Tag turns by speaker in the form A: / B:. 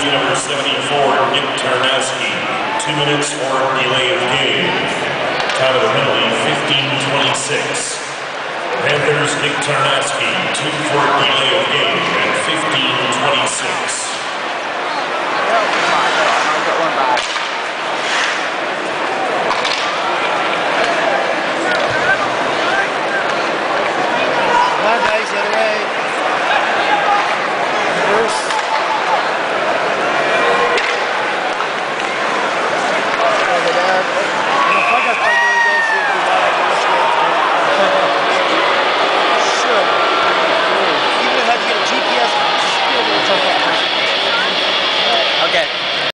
A: to number 74, Nick Tarnasky. Two minutes for delay of game. Time of the penalty, 15.26. Panthers, Nick Tarnasky, two for delay of game.